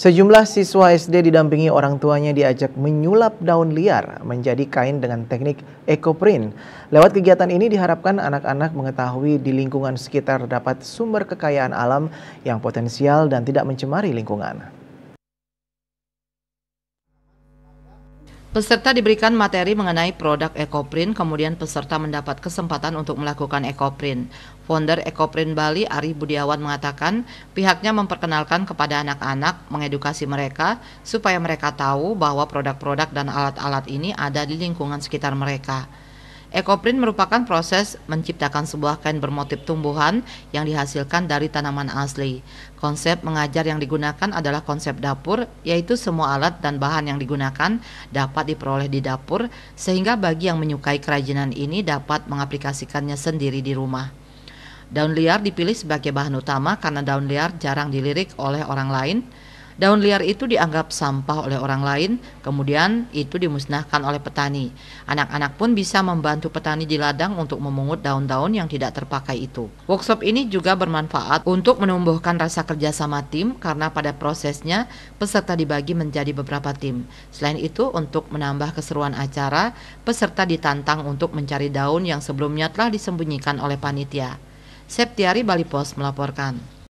Sejumlah siswa SD didampingi orang tuanya diajak menyulap daun liar menjadi kain dengan teknik ekoprint. Lewat kegiatan ini diharapkan anak-anak mengetahui di lingkungan sekitar dapat sumber kekayaan alam yang potensial dan tidak mencemari lingkungan. Peserta diberikan materi mengenai produk EcoPrint, kemudian peserta mendapat kesempatan untuk melakukan EcoPrint. Founder EcoPrint Bali, Ari Budiawan mengatakan pihaknya memperkenalkan kepada anak-anak, mengedukasi mereka supaya mereka tahu bahwa produk-produk dan alat-alat ini ada di lingkungan sekitar mereka. Ekoprint merupakan proses menciptakan sebuah kain bermotif tumbuhan yang dihasilkan dari tanaman asli. Konsep mengajar yang digunakan adalah konsep dapur, yaitu semua alat dan bahan yang digunakan dapat diperoleh di dapur, sehingga bagi yang menyukai kerajinan ini dapat mengaplikasikannya sendiri di rumah. Daun liar dipilih sebagai bahan utama karena daun liar jarang dilirik oleh orang lain, Daun liar itu dianggap sampah oleh orang lain, kemudian itu dimusnahkan oleh petani. Anak-anak pun bisa membantu petani di ladang untuk memungut daun-daun yang tidak terpakai itu. Workshop ini juga bermanfaat untuk menumbuhkan rasa kerjasama tim karena pada prosesnya peserta dibagi menjadi beberapa tim. Selain itu, untuk menambah keseruan acara, peserta ditantang untuk mencari daun yang sebelumnya telah disembunyikan oleh panitia. Septiari Bali Pos melaporkan.